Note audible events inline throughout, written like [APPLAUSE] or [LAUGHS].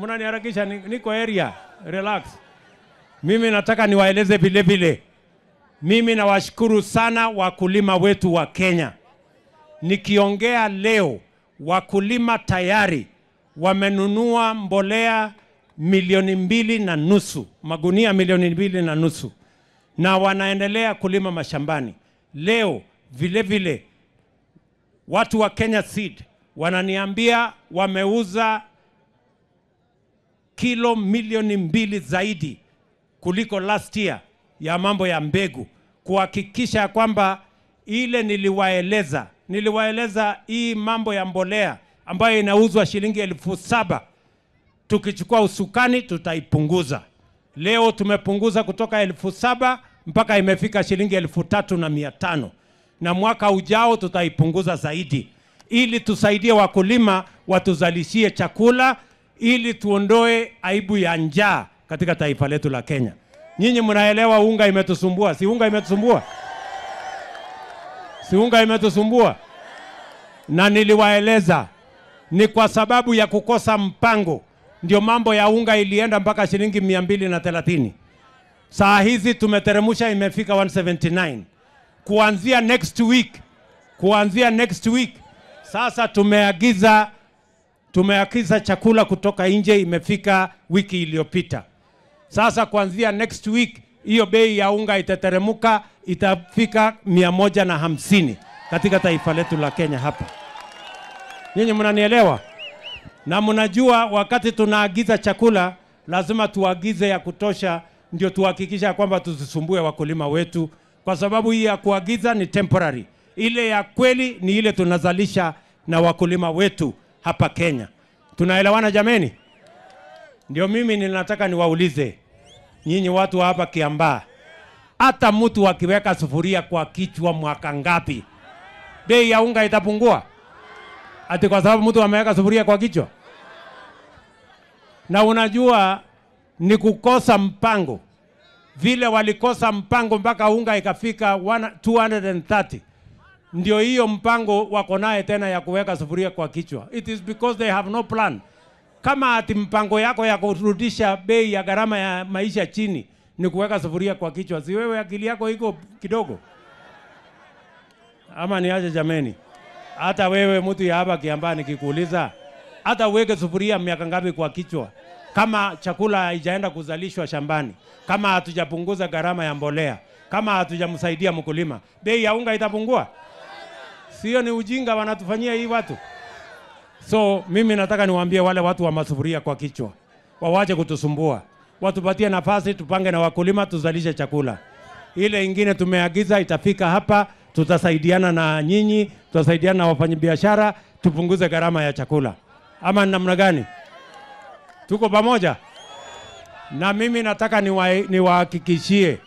Mnaniharakisha, ni- niko area, relax. Mimi nataka niwaeleze vile vile, mimi nawashukuru sana wakulima wetu wa Kenya. Nikiongea leo, wakulima tayari wamenunua mbolea milioni mbili na nusu, magunia milioni mbili na nusu, na wanaendelea kulima mashambani. Leo vile vile watu wa Kenya Seed wananiambia wameuza kilo milioni mbili zaidi kuliko last year ya mambo ya mbegu, kuhakikisha kwamba ile niliwaeleza, niliwaeleza hii mambo ya mbolea ambayo inauzwa shilingi elfu saba tukichukua usukani tutaipunguza. Leo tumepunguza kutoka elfu saba mpaka imefika shilingi elfu tatu na mia tano na mwaka ujao tutaipunguza zaidi, ili tusaidie wakulima watuzalishie chakula, ili tuondoe aibu ya njaa katika taifa letu la Kenya. Nyinyi mnaelewa unga imetusumbua, si unga imetusumbua, si unga imetusumbua, na niliwaeleza ni kwa sababu ya kukosa mpango ndio mambo ya unga ilienda mpaka shilingi mia mbili na thelathini. Saa hizi tumeteremsha imefika 179. Kuanzia next week, kuanzia next week sasa tumeagiza tumeagiza chakula kutoka nje, imefika wiki iliyopita. Sasa kuanzia next week hiyo bei ya unga itateremuka, itafika mia moja na hamsini katika taifa letu la Kenya hapa. Nyinyi mnanielewa? Na mnajua wakati tunaagiza chakula lazima tuagize ya kutosha, ndio tuhakikisha kwamba tusisumbue wakulima wetu, kwa sababu hii ya kuagiza ni temporary. Ile ya kweli ni ile tunazalisha na wakulima wetu hapa Kenya. Tunaelewana jameni? Ndio mimi ninataka niwaulize nyinyi watu wa hapa Kiambaa, hata mtu akiweka sufuria kwa kichwa mwaka ngapi, bei ya unga itapungua? Ati kwa sababu mtu ameweka sufuria kwa kichwa? Na unajua ni kukosa mpango, vile walikosa mpango mpaka unga ikafika 100 230 ndio hiyo mpango wako naye tena ya kuweka sufuria kwa kichwa. It is because they have no plan. Kama ati mpango yako ya kurudisha bei ya gharama ya maisha chini ni kuweka sufuria kwa kichwa, si wewe akili yako iko kidogo? Ama niache jameni? Hata wewe mtu ya hapa Kiambaa nikikuuliza, hata uweke sufuria miaka ngapi kwa kichwa, kama chakula haijaenda kuzalishwa shambani, kama hatujapunguza gharama ya mbolea, kama hatujamsaidia mkulima, bei ya unga itapungua? Sio ni ujinga wanatufanyia hii watu. So mimi nataka niwaambie wale watu wa masufuria kwa kichwa wawache kutusumbua, watupatie nafasi, tupange na wakulima, tuzalishe chakula. Ile ingine tumeagiza itafika hapa, tutasaidiana na nyinyi, tutasaidiana na wafanyabiashara, tupunguze gharama ya chakula. Ama ni namna gani? Tuko pamoja? Na mimi nataka niwa- niwahakikishie,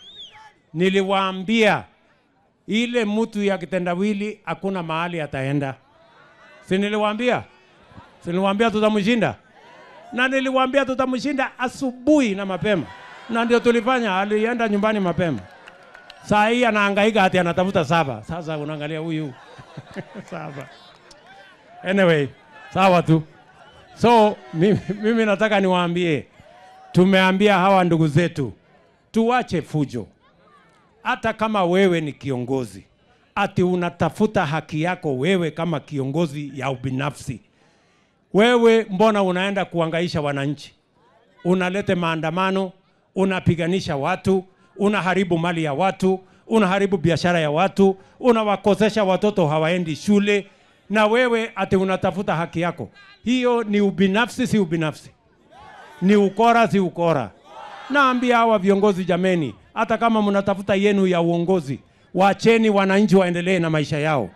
niliwaambia ile mtu ya kitendawili hakuna mahali ataenda. Si niliwaambia? Si tutamshinda? Na niliwambia tutamshinda asubuhi na mapema, na ndio tulifanya. Alienda nyumbani mapema. Saa hii anaangaika hati anatafuta saba. Sasa unaangalia huyu [LAUGHS] saba. Anyway, sawa tu. So mimi, mimi nataka niwaambie, tumeambia hawa ndugu zetu tuwache fujo hata kama wewe ni kiongozi ati unatafuta haki yako wewe kama kiongozi ya ubinafsi, wewe mbona unaenda kuangaisha wananchi? Unalete maandamano, unapiganisha watu, unaharibu mali ya watu, unaharibu biashara ya watu, unawakosesha watoto hawaendi shule, na wewe ati unatafuta haki yako. Hiyo ni ubinafsi, si ubinafsi? Ni ukora, si ukora? Naambia hawa viongozi jameni, hata kama mnatafuta yenu ya uongozi, wacheni wananchi waendelee na maisha yao,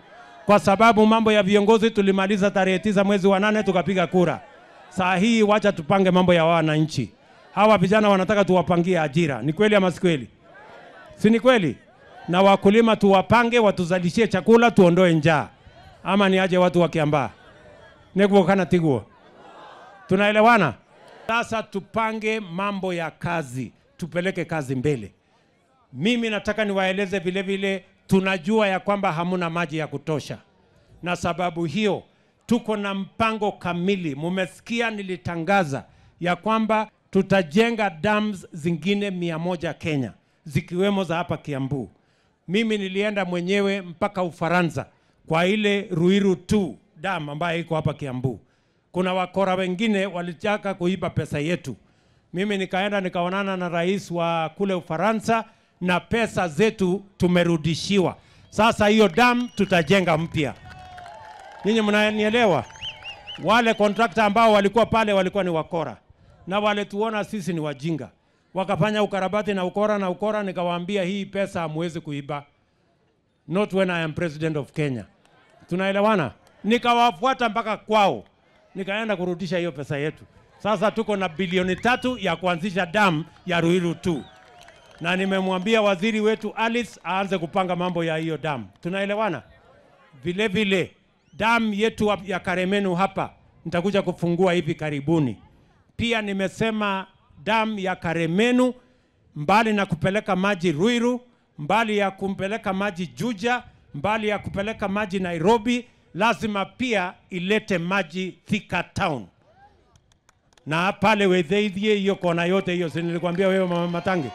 kwa sababu mambo ya viongozi tulimaliza tarehe tisa mwezi wa nane tukapiga kura. Saa hii wacha tupange mambo ya wananchi. Hawa vijana wanataka tuwapangie ajira, ni kweli ama si kweli? Si ni kweli? na wakulima tuwapange, watuzalishie chakula, tuondoe njaa, ama ni aje watu wakiambaa kana tiguo? Tunaelewana? Sasa tupange mambo ya kazi, tupeleke kazi mbele. Mimi nataka niwaeleze vile vile, tunajua ya kwamba hamuna maji ya kutosha, na sababu hiyo tuko na mpango kamili. Mumesikia nilitangaza ya kwamba tutajenga dams zingine mia moja Kenya, zikiwemo za hapa Kiambu. Mimi nilienda mwenyewe mpaka Ufaransa kwa ile Ruiru 2 dam ambayo iko hapa Kiambu. Kuna wakora wengine walitaka kuiba pesa yetu. Mimi nikaenda nikaonana na rais wa kule Ufaransa na pesa zetu tumerudishiwa. Sasa hiyo dam tutajenga mpya. Ninyi mnanielewa? Wale kontrakta ambao walikuwa pale walikuwa ni wakora na walituona sisi ni wajinga, wakafanya ukarabati na ukora na ukora. Nikawaambia hii pesa hamwezi kuiba, not when I am president of Kenya. Tunaelewana? Nikawafuata mpaka kwao, nikaenda kurudisha hiyo pesa yetu. Sasa tuko na bilioni tatu ya kuanzisha dam ya Ruiru 2 na nimemwambia waziri wetu Alice aanze kupanga mambo ya hiyo damu. Tunaelewana? Vile vile damu yetu ya Karemenu hapa nitakuja kufungua hivi karibuni. Pia nimesema damu ya Karemenu, mbali na kupeleka maji Ruiru, mbali ya kumpeleka maji Juja, mbali ya kupeleka maji Nairobi, lazima pia ilete maji Thika Town na pale Wetheithie, hiyo kona yote hiyo, si nilikwambia wewe mama Matangi?